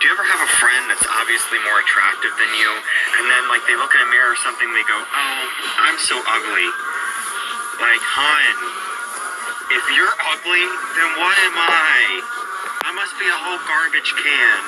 Do you ever have a friend that's obviously more attractive than you, and then like they look in a mirror or something, they go, "Oh, I'm so ugly." Like, hon, if you're ugly, then what am I? I must be a whole garbage can.